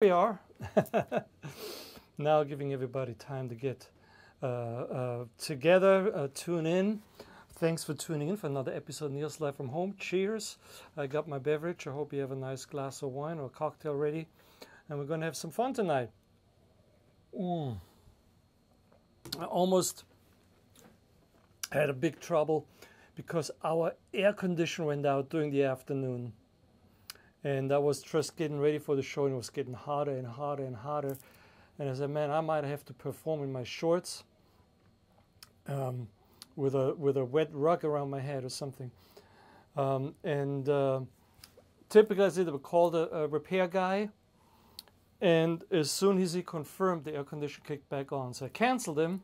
we are. now giving everybody time to get uh, uh, together, uh, tune in. Thanks for tuning in for another episode of Nils Live from Home. Cheers. I got my beverage. I hope you have a nice glass of wine or cocktail ready. And we're going to have some fun tonight. Mm. I almost had a big trouble because our air conditioner went out during the afternoon and I was just getting ready for the show, and it was getting hotter and hotter and hotter. And I said, "Man, I might have to perform in my shorts, um, with a with a wet rug around my head or something." Um, and uh, typically, I said, I would call the uh, repair guy, and as soon as he confirmed, the air conditioner kicked back on. So I canceled him,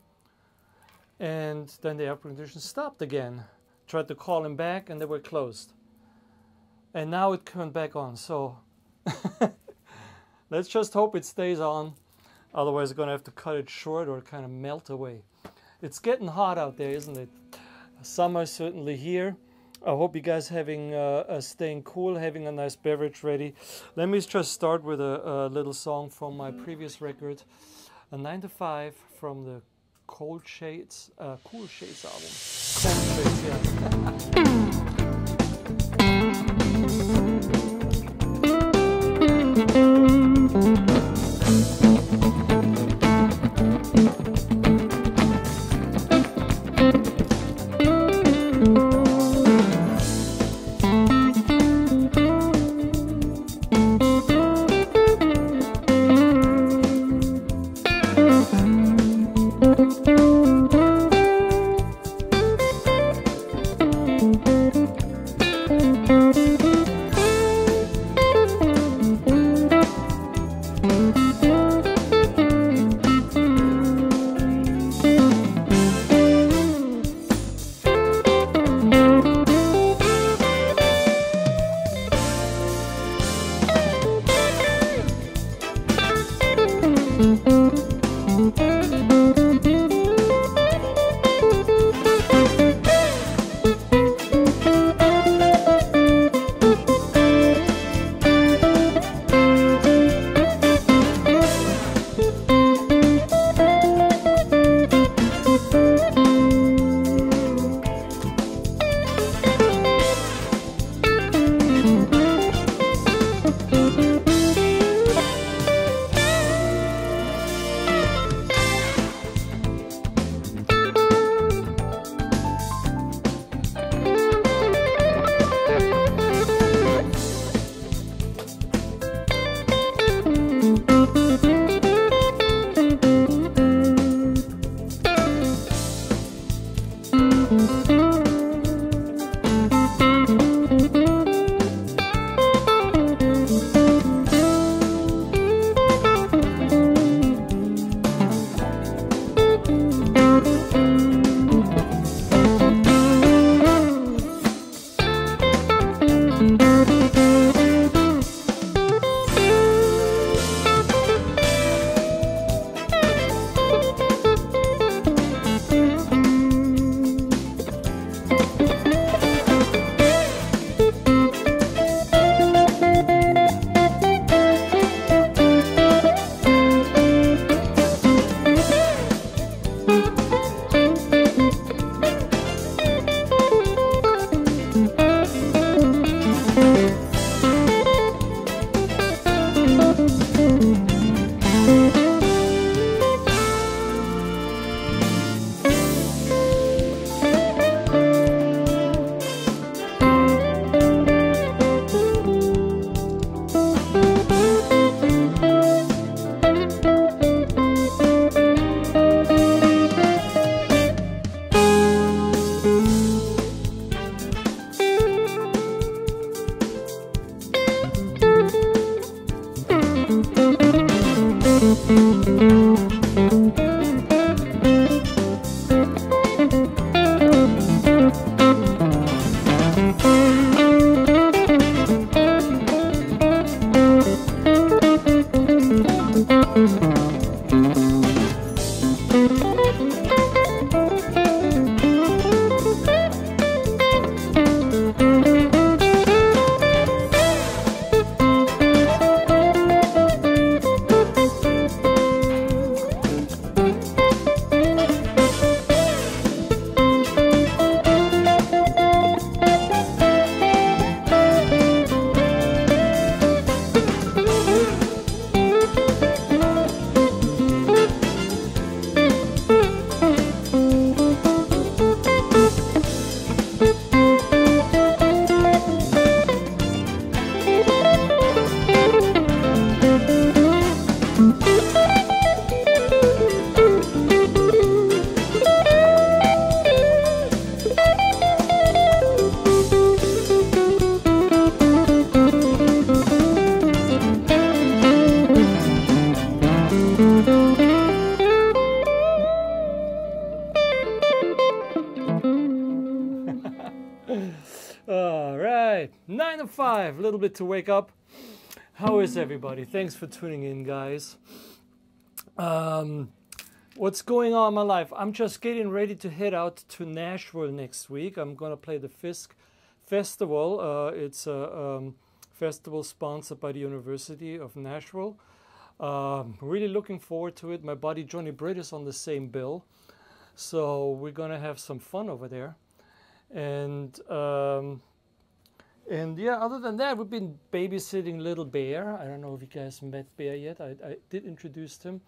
and then the air conditioner stopped again. Tried to call him back, and they were closed and now it turned back on so let's just hope it stays on otherwise we're going to have to cut it short or kind of melt away it's getting hot out there isn't it summer certainly here I hope you guys having uh, uh, staying cool, having a nice beverage ready. Let me just start with a, a little song from my previous record, a nine to five from the Cold Shades, uh, Cool Shades album. Cold Shades, yeah. A little bit to wake up. How is everybody? Thanks for tuning in, guys. Um, what's going on in my life? I'm just getting ready to head out to Nashville next week. I'm gonna play the Fisk Festival. Uh, it's a um, festival sponsored by the University of Nashville. Um, really looking forward to it. My buddy Johnny Britt is on the same bill, so we're gonna have some fun over there. And um, and yeah, other than that, we've been babysitting little Bear. I don't know if you guys met Bear yet. I, I did introduce him.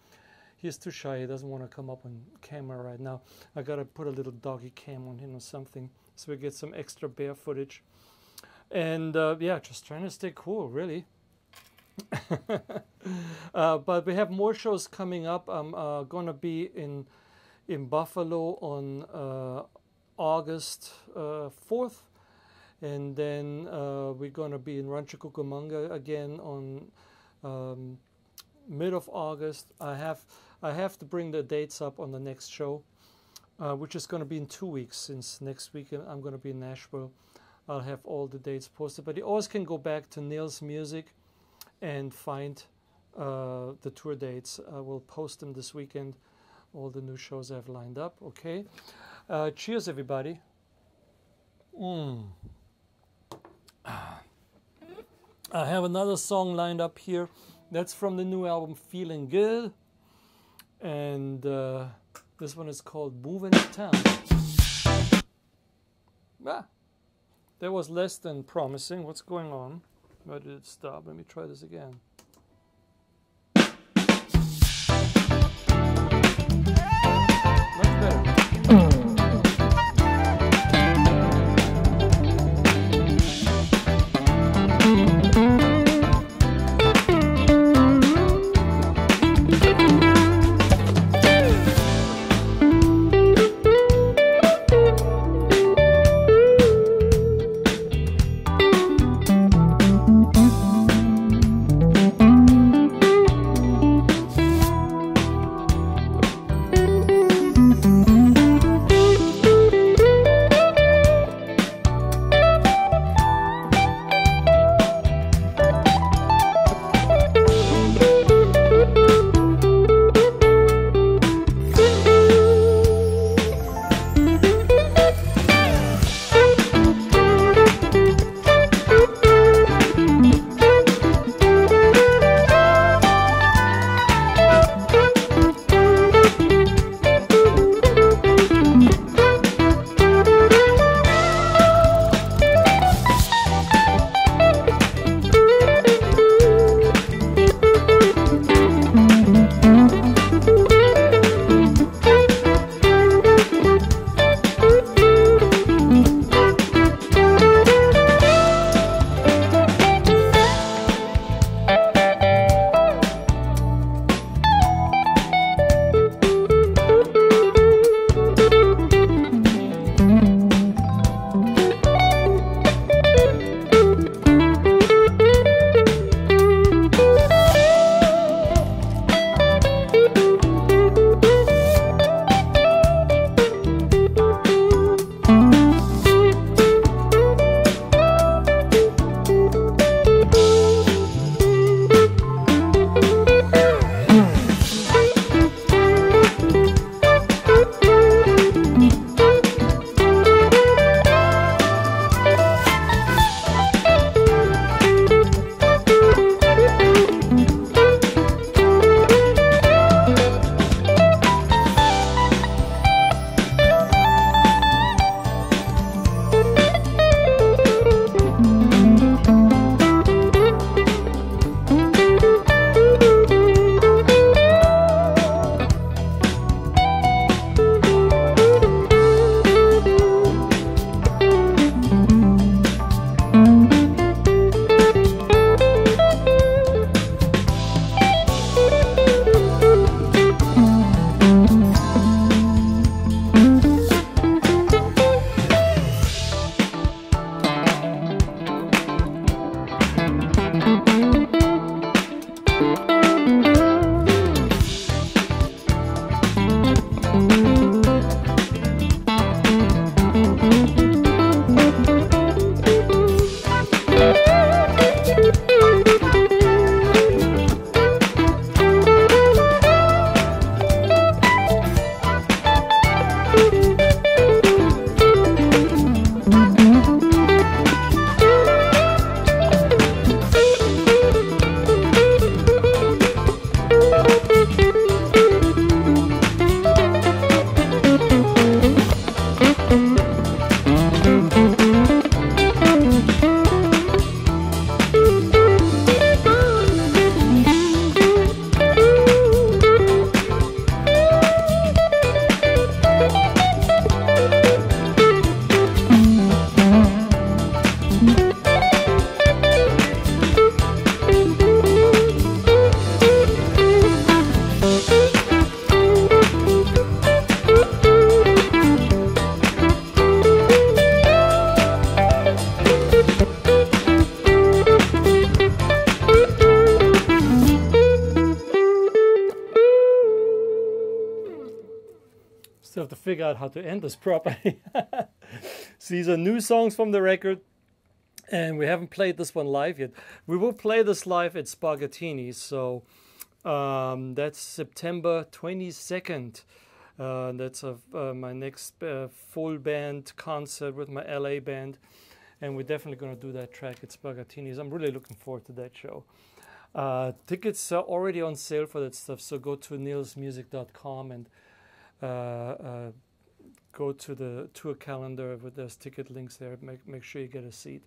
He's too shy. He doesn't want to come up on camera right now. I gotta put a little doggy cam on him or something so we get some extra bear footage. And uh, yeah, just trying to stay cool, really. uh, but we have more shows coming up. I'm uh, gonna be in in Buffalo on uh, August uh, fourth and then uh, we're going to be in Rancho Cucamonga again on um, mid of August. I have I have to bring the dates up on the next show, uh, which is going to be in two weeks. Since next week I'm going to be in Nashville, I'll have all the dates posted. But you always can go back to Nils Music and find uh, the tour dates. I will post them this weekend. All the new shows I've lined up. Okay. Uh, cheers, everybody. Mm. I have another song lined up here. That's from the new album Feeling Good. And uh, this one is called Moving Uptown. Ah, that was less than promising. What's going on? Why did it stop? Let me try this again. Figure out how to end this properly. so these are new songs from the record, and we haven't played this one live yet. We will play this live at Spaghettini, so um, that's September 22nd. Uh, that's a, uh, my next uh, full band concert with my LA band, and we're definitely going to do that track at Spaghettini's. I'm really looking forward to that show. Uh, tickets are already on sale for that stuff, so go to nilsmusic.com and go to the tour calendar with those ticket links there. Make, make sure you get a seat.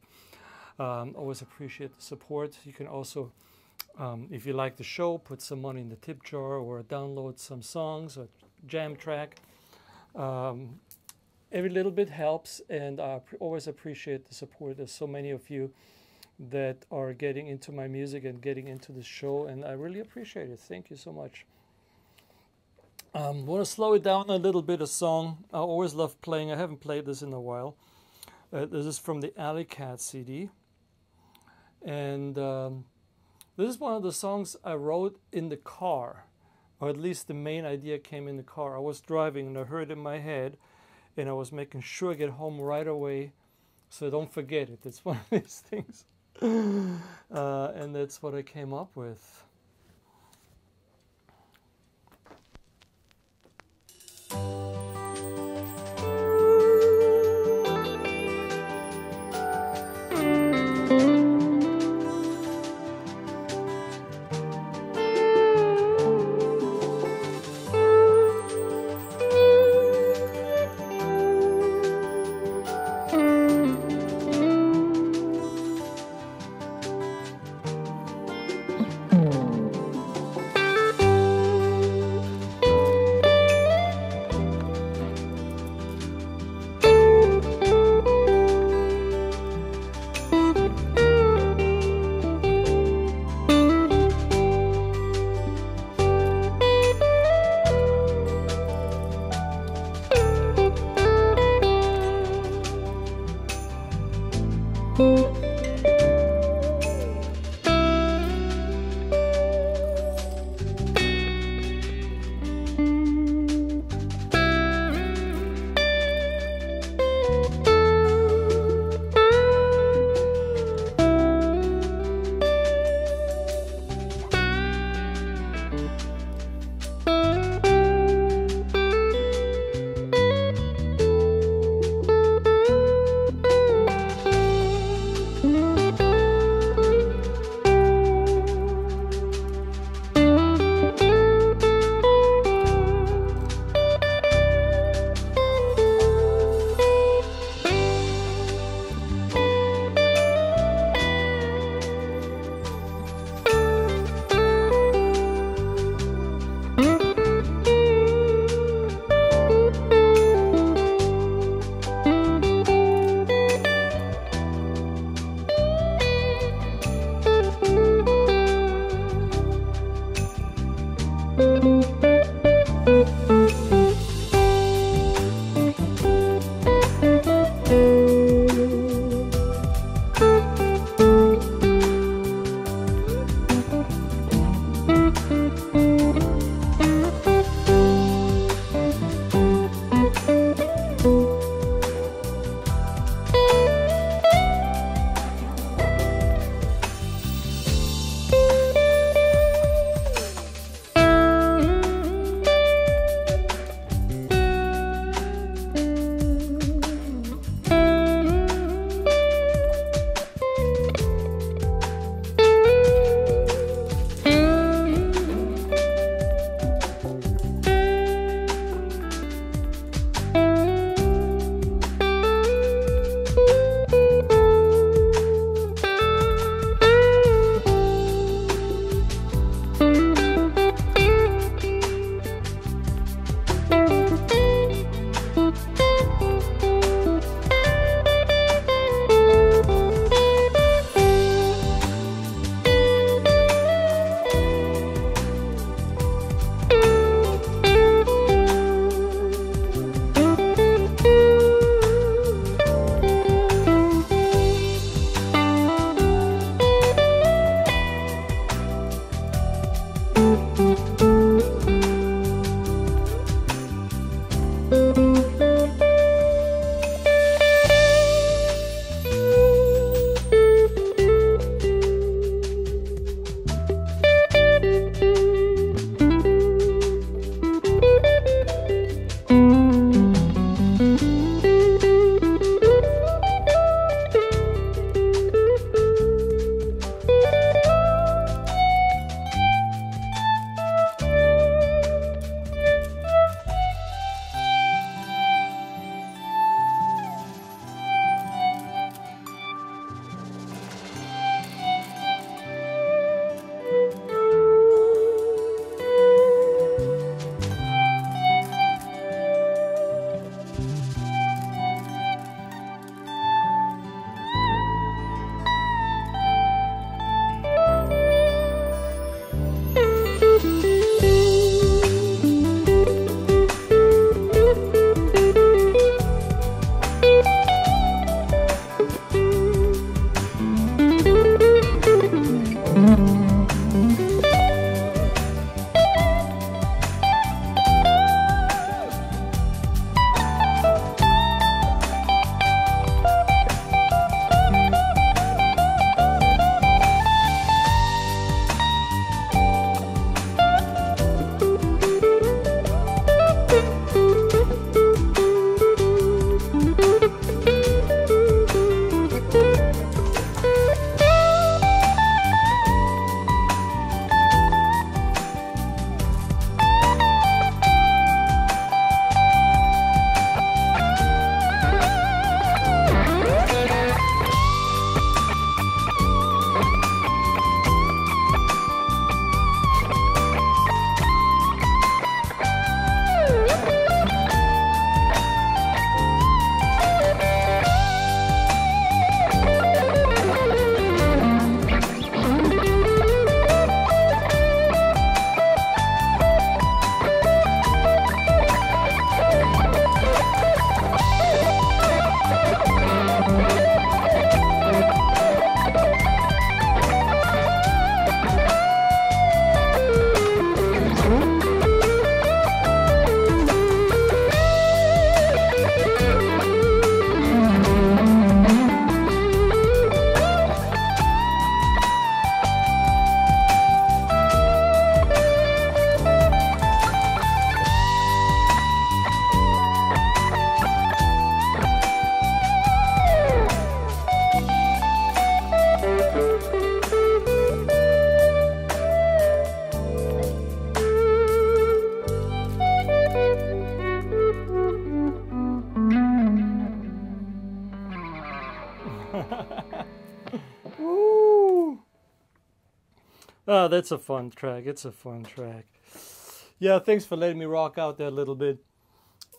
Um, always appreciate the support. You can also, um, if you like the show, put some money in the tip jar or download some songs or jam track. Um, every little bit helps, and I always appreciate the support. There's so many of you that are getting into my music and getting into the show, and I really appreciate it. Thank you so much. Um, want to slow it down a little bit. A song I always love playing. I haven't played this in a while. Uh, this is from the Alley Cat CD, and um, this is one of the songs I wrote in the car, or at least the main idea came in the car. I was driving and I heard it in my head, and I was making sure I get home right away, so I don't forget it. It's one of these things. Uh, and that's what I came up with. That's a fun track. It's a fun track. Yeah, thanks for letting me rock out there a little bit.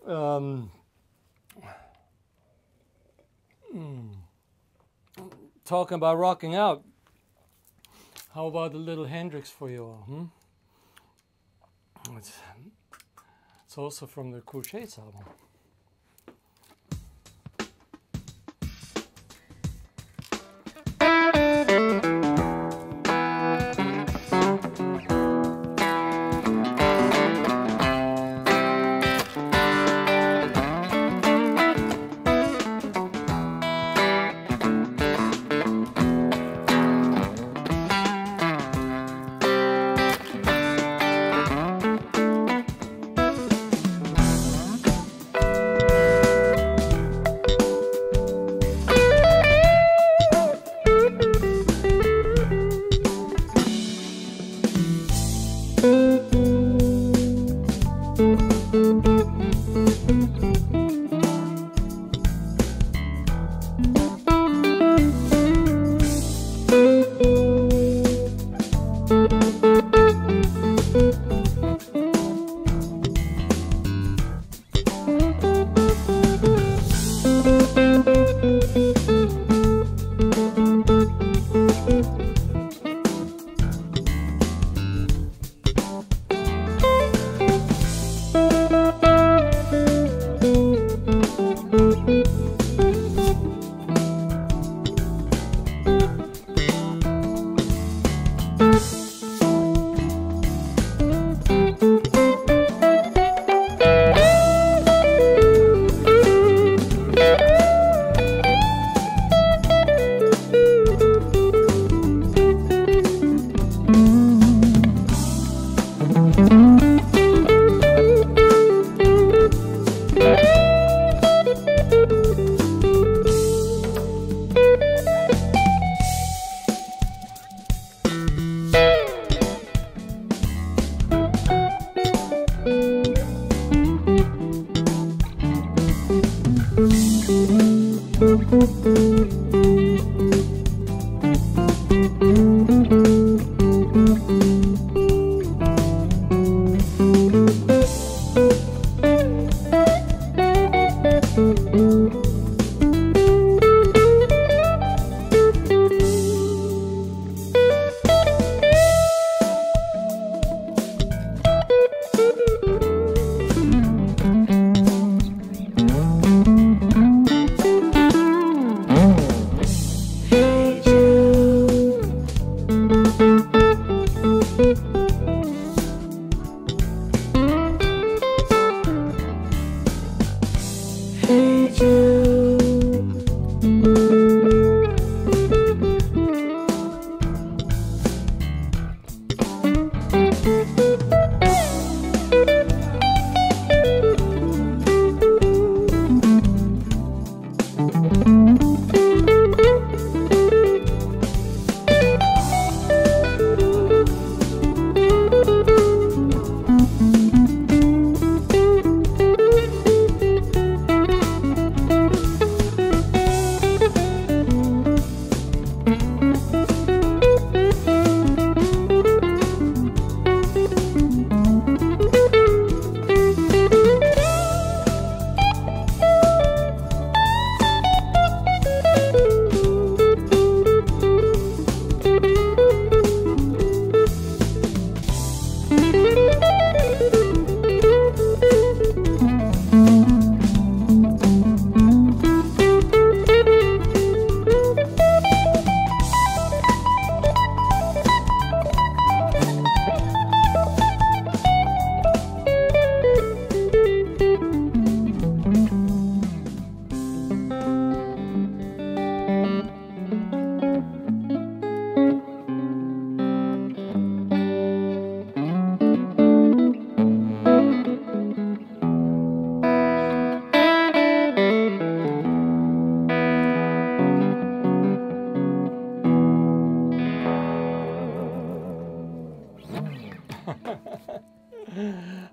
Um, mm, talking about rocking out. How about a little Hendrix for you all? Hmm? It's, it's also from the Cool Shades album.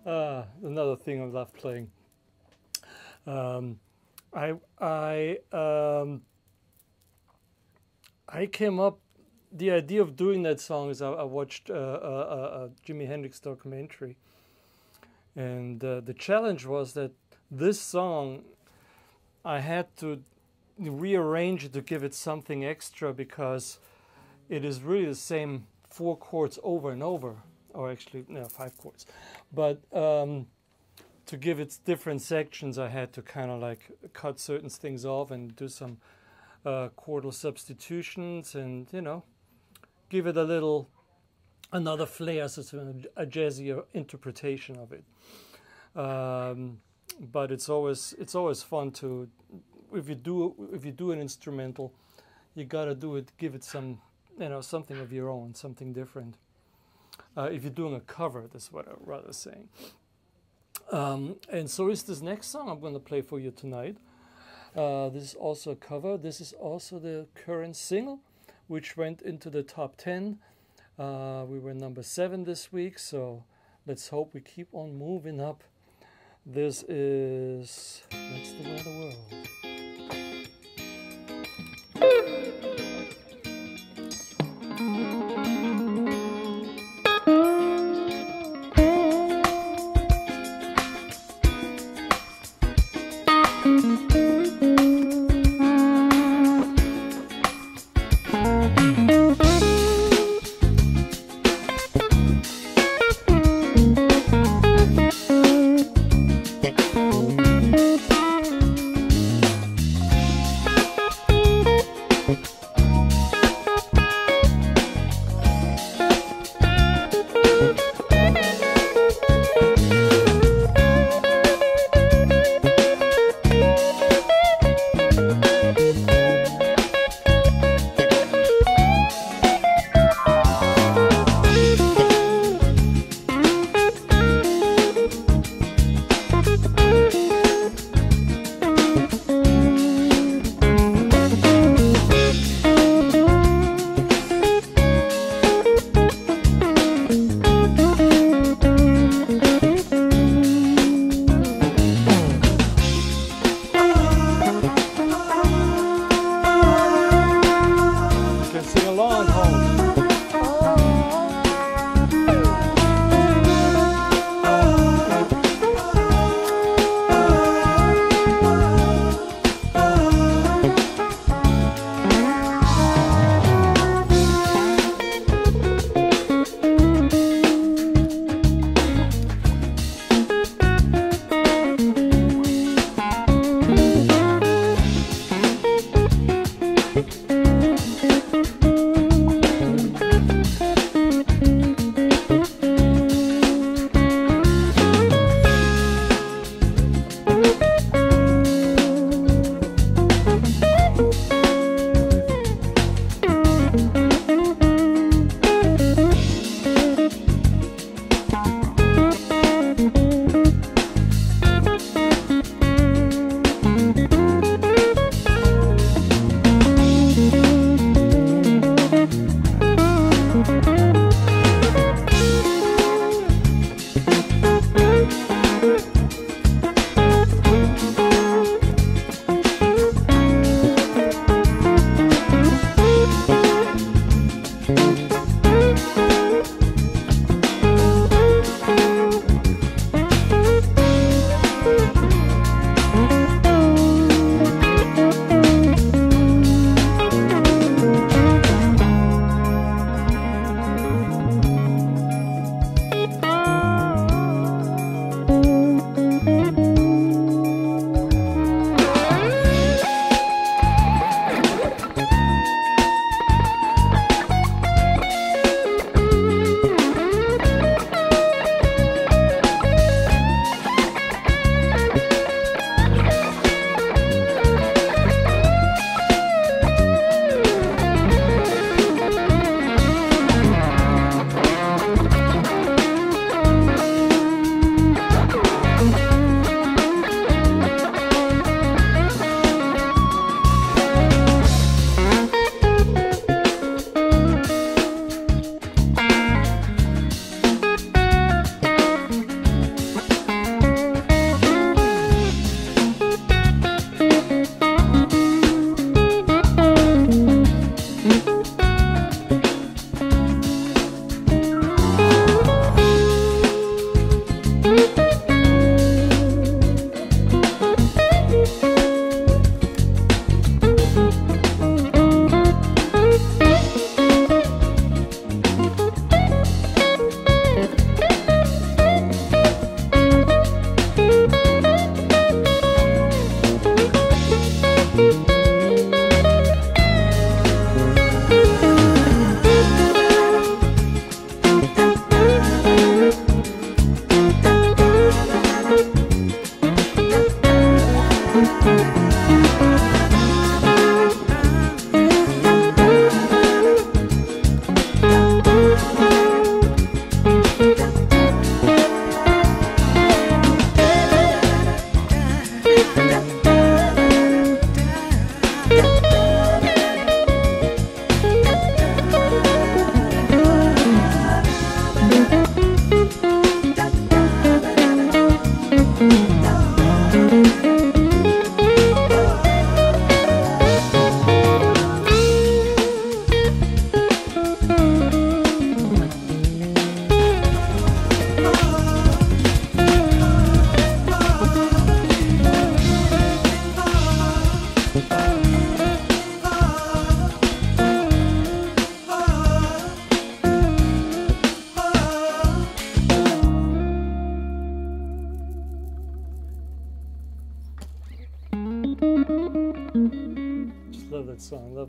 Uh, another thing I love playing. Um, I I um, I came up the idea of doing that song is I, I watched uh, a, a, Jimi Hendrix documentary, and uh, the challenge was that this song I had to rearrange it to give it something extra because it is really the same four chords over and over, or actually no five chords, but um, to give it different sections, I had to kind of like cut certain things off and do some uh, chordal substitutions, and you know, give it a little another flair, so it's a, a jazzier interpretation of it. Um, but it's always it's always fun to if you do if you do an instrumental, you gotta do it, give it some you know something of your own, something different. Uh, if you're doing a cover, that's what I'm rather saying. Um, and so is this next song I'm going to play for you tonight. Uh, this is also a cover. This is also the current single, which went into the top 10. Uh, we were number 7 this week, so let's hope we keep on moving up. This is That's the Way of the World.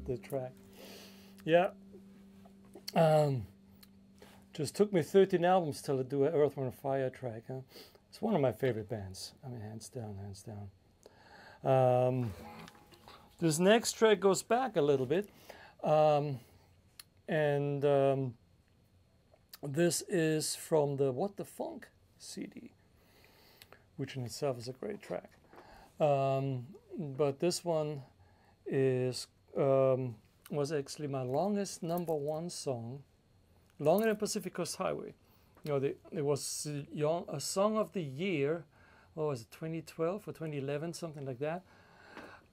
The track. Yeah. Um, just took me 13 albums till to do an Earth, Wind, Fire track. Huh? It's one of my favorite bands. I mean, hands down, hands down. Um, this next track goes back a little bit. Um, and um, this is from the What the Funk CD, which in itself is a great track. Um, but this one is um, was actually my longest number one song, longer than Pacific Coast Highway. You know, the, it was young, a song of the year. What was it, 2012 or 2011, something like that?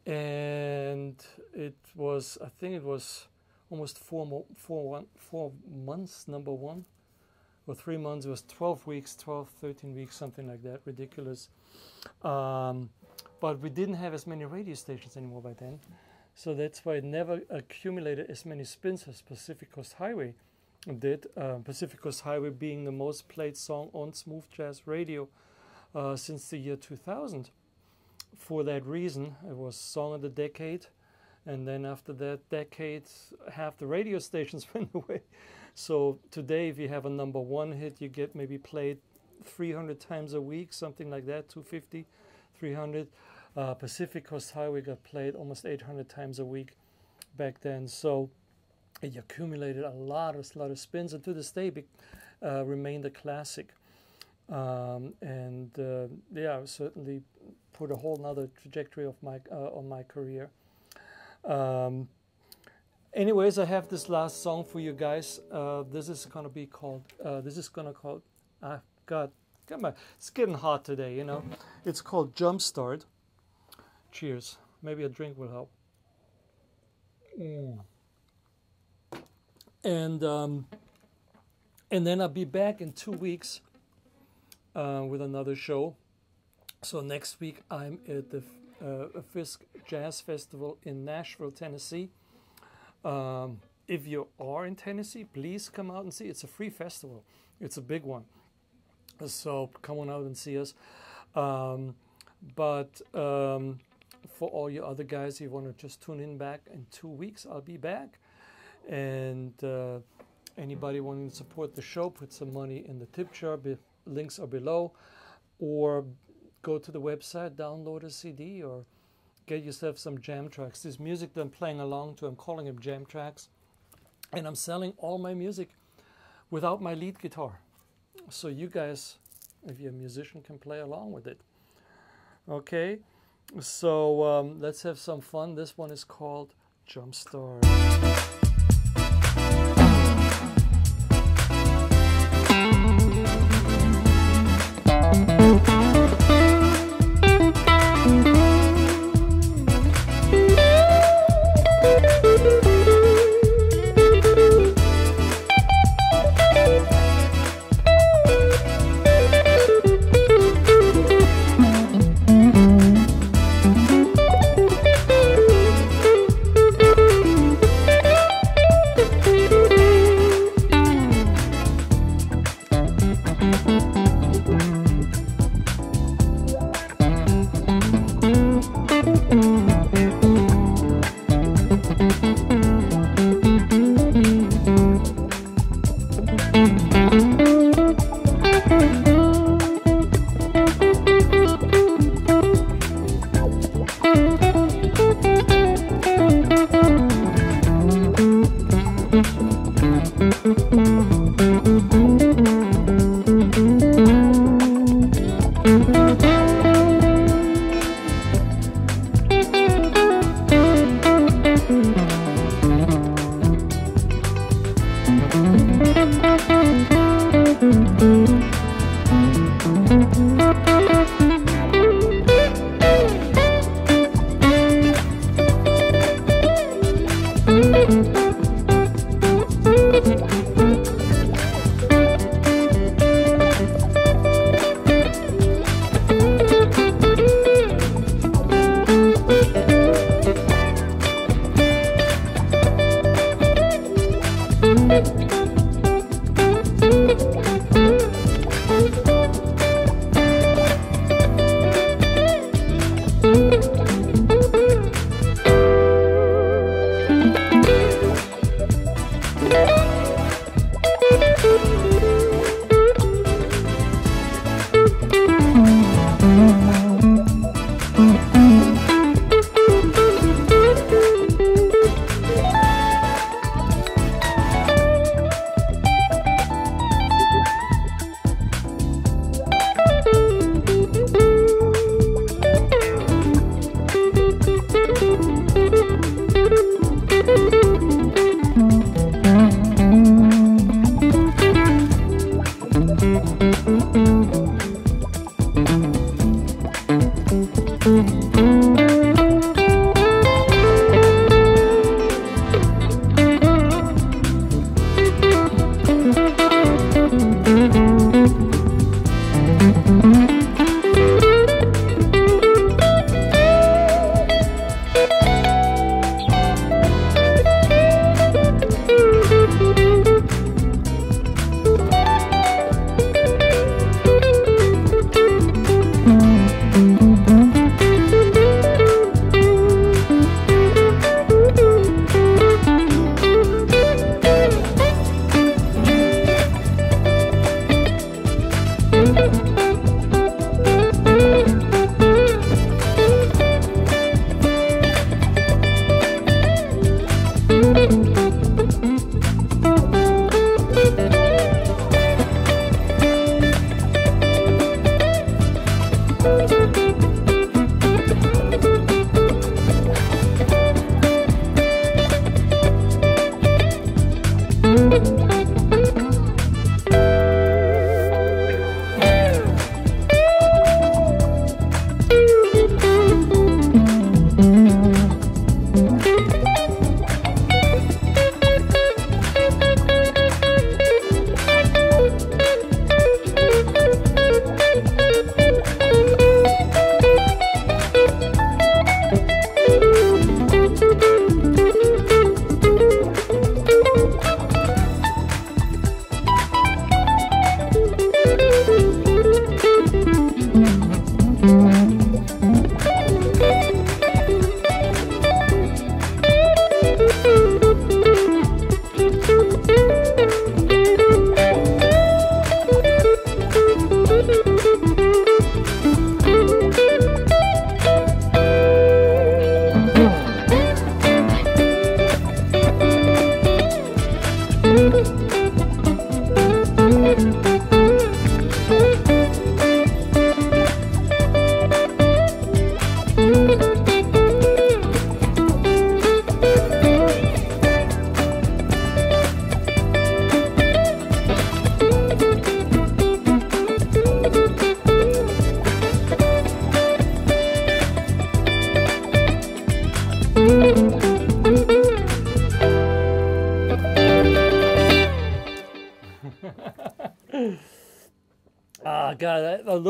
And it was, I think it was almost four, mo- four, one, four months, number one, or three months. It was 12 weeks, 12, 13 weeks, something like that. Ridiculous. Um, but we didn't have as many radio stations anymore by then. So that's why it never accumulated as many spins as Pacific Coast Highway did. Uh, Pacific Coast Highway being the most played song on smooth jazz radio uh, since the year 2000. For that reason, it was Song of the Decade. And then after that decade, half the radio stations went away. So today, if you have a number one hit, you get maybe played 300 times a week, something like that, 250, 300. Uh, Pacific Coast Highway got played almost 800 times a week back then. So it accumulated a lot of, lot of spins, and to this day, be, uh, remained a classic. Um, and uh, yeah, certainly put a whole nother trajectory of my uh, on my career. Um, anyways, I have this last song for you guys. Uh, this is gonna be called. Uh, this is gonna call. Ah, God, come on, it's getting hot today. You know, it's called Jumpstart. Cheers. Maybe a drink will help. Mm. And um, and then I'll be back in two weeks uh, with another show. So next week I'm at the uh, Fisk Jazz Festival in Nashville, Tennessee. Um, if you are in Tennessee, please come out and see. It's a free festival. It's a big one. So come on out and see us. Um, but um, for all you other guys, you want to just tune in back in two weeks, I'll be back. And uh, anybody wanting to support the show, put some money in the tip jar. Be- links are below. Or go to the website, download a CD, or get yourself some jam tracks. This music that I'm playing along to, I'm calling them jam tracks. And I'm selling all my music without my lead guitar. So you guys, if you're a musician, can play along with it. Okay, so um, let's have some fun. This one is called Jumpstart.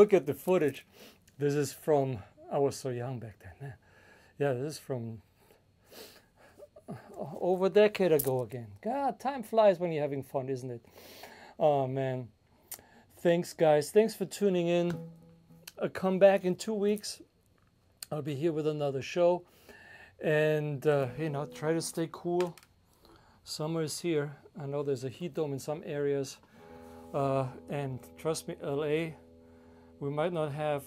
Look at the footage. This is from, I was so young back then. Yeah, this is from over a decade ago again. God, time flies when you're having fun, isn't it? Oh, man. Thanks, guys. Thanks for tuning in. I'll come back in two weeks. I'll be here with another show. And, uh, you know, try to stay cool. Summer is here. I know there's a heat dome in some areas. Uh, and trust me, LA, we might not have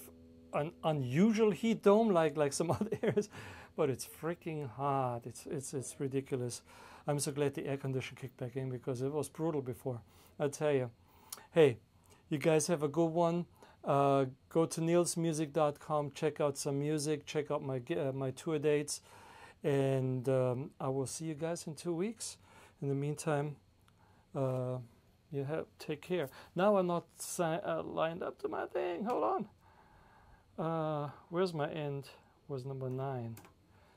an unusual heat dome like, like some other areas, but it's freaking hot. It's, it's, it's ridiculous. I'm so glad the air condition kicked back in because it was brutal before. I tell you. Hey, you guys have a good one. Uh, go to nilsmusic.com, check out some music, check out my uh, my tour dates, and um, I will see you guys in two weeks. In the meantime, uh, you have take care. Now I'm not si- uh, lined up to my thing. Hold on. Uh, where's my end? Was number nine.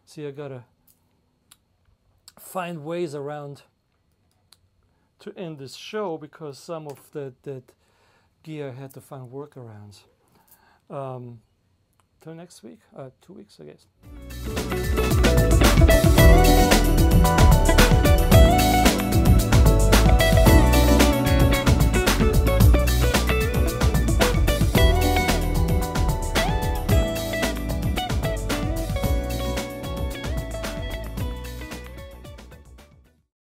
See, I gotta find ways around to end this show because some of the that gear had to find workarounds. Um, till next week, uh, two weeks, I guess.